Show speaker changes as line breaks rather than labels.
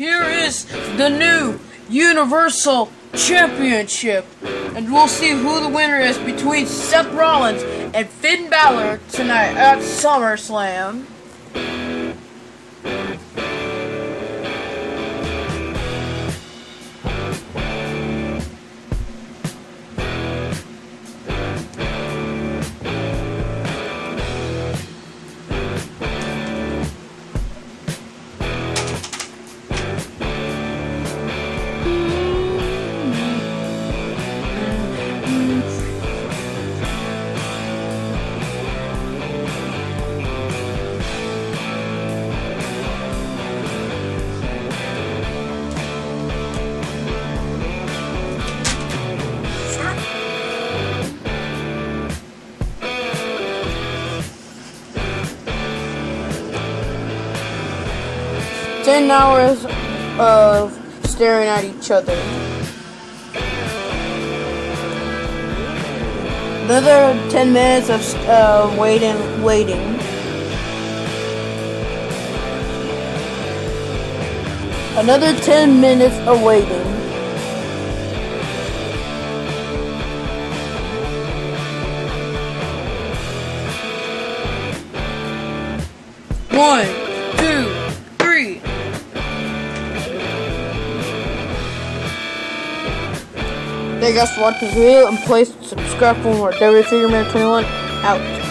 here is the new Universal Championship. And we'll see who the winner is between Seth Rollins and Finn Balor tonight at SummerSlam. Ten hours of staring at each other. Another ten minutes of uh, waiting, waiting. Another ten minutes of waiting. One, Thank you guys for watching this video and please subscribe for more. WWE Figure Man 21 out.